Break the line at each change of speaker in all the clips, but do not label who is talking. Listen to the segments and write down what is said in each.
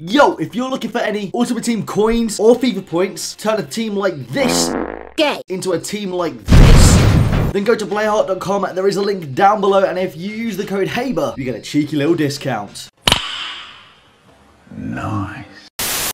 Yo, if you're looking for any Ultimate Team coins or FIFA points, turn a team like this
Gay.
into a team like this, then go to playerhot.com. There is a link down below, and if you use the code HABER, you get a cheeky little discount.
Nice.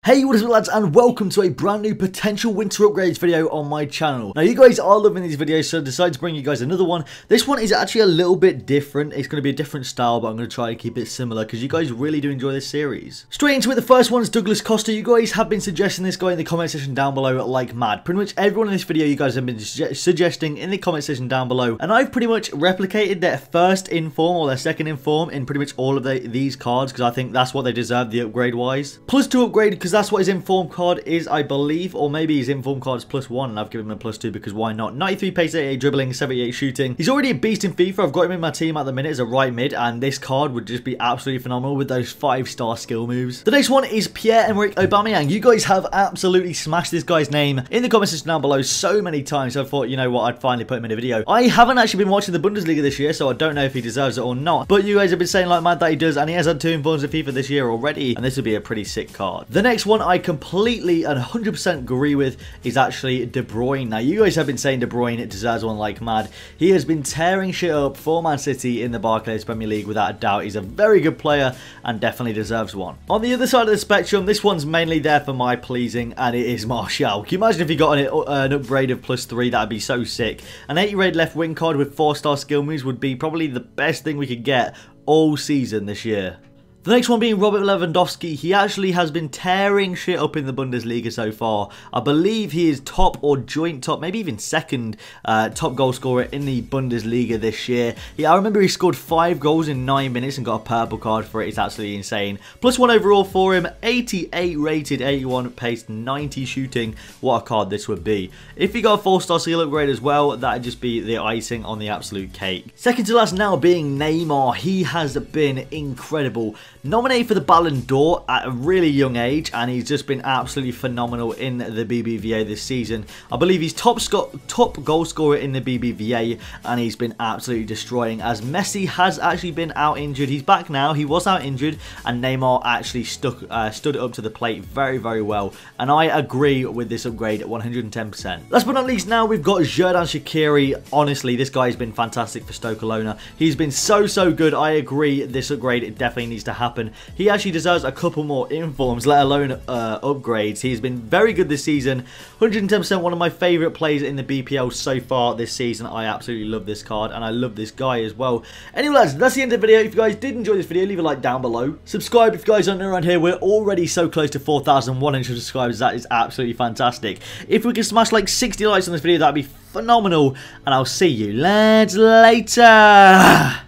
Hey what is up lads and welcome to a brand new potential winter upgrades video on my channel. Now you guys are loving these videos so I decided to bring you guys another one. This one is actually a little bit different. It's going to be a different style but I'm going to try to keep it similar because you guys really do enjoy this series. Straight into it, the first one is Douglas Costa. You guys have been suggesting this guy in the comment section down below like mad. Pretty much everyone in this video you guys have been su suggesting in the comment section down below and I've pretty much replicated their first inform or their second inform in pretty much all of the, these cards because I think that's what they deserve the upgrade wise. Plus to upgrade because that's what his inform card is, I believe, or maybe his inform card is plus one, and I've given him a plus two because why not? 93 pace, 88 dribbling, 78 shooting. He's already a beast in FIFA. I've got him in my team at the minute as a right mid, and this card would just be absolutely phenomenal with those five-star skill moves. The next one is Pierre-Emerick Aubameyang. You guys have absolutely smashed this guy's name in the comments section down below so many times, I thought, you know what, I'd finally put him in a video. I haven't actually been watching the Bundesliga this year, so I don't know if he deserves it or not, but you guys have been saying like mad that he does, and he has had two informs of FIFA this year already, and this would be a pretty sick card. The next one I completely and 100% agree with is actually De Bruyne. Now, you guys have been saying De Bruyne deserves one like mad. He has been tearing shit up for Man City in the Barclays Premier League without a doubt. He's a very good player and definitely deserves one. On the other side of the spectrum, this one's mainly there for my pleasing, and it is Martial. Can you imagine if he got an, uh, an upgrade of plus three? That'd be so sick. An 80 rated left wing card with four star skill moves would be probably the best thing we could get all season this year. The next one being Robert Lewandowski. He actually has been tearing shit up in the Bundesliga so far. I believe he is top or joint top, maybe even second uh, top goal scorer in the Bundesliga this year. Yeah, I remember he scored five goals in nine minutes and got a purple card for it. It's absolutely insane. Plus one overall for him, 88 rated, 81 pace, 90 shooting. What a card this would be. If he got a four-star seal upgrade as well, that'd just be the icing on the absolute cake. Second to last now being Neymar. He has been incredible nominated for the Ballon d'Or at a really young age and he's just been absolutely phenomenal in the BBVA this season. I believe he's top top goal scorer in the BBVA and he's been absolutely destroying as Messi has actually been out injured. He's back now. He was out injured and Neymar actually stuck uh, stood up to the plate very very well and I agree with this upgrade 110%. Last but not least now we've got Xherdan Shaqiri. Honestly this guy has been fantastic for Stoke Alona. He's been so so good. I agree this upgrade definitely needs to happen happen. He actually deserves a couple more informs, let alone uh, upgrades. He's been very good this season. 110% one of my favourite players in the BPL so far this season. I absolutely love this card and I love this guy as well. Anyway, lads, that's the end of the video. If you guys did enjoy this video, leave a like down below. Subscribe if you guys aren't around here. We're already so close to 4,100 subscribers. That is absolutely fantastic. If we can smash like 60 likes on this video, that'd be phenomenal. And I'll see you lads later.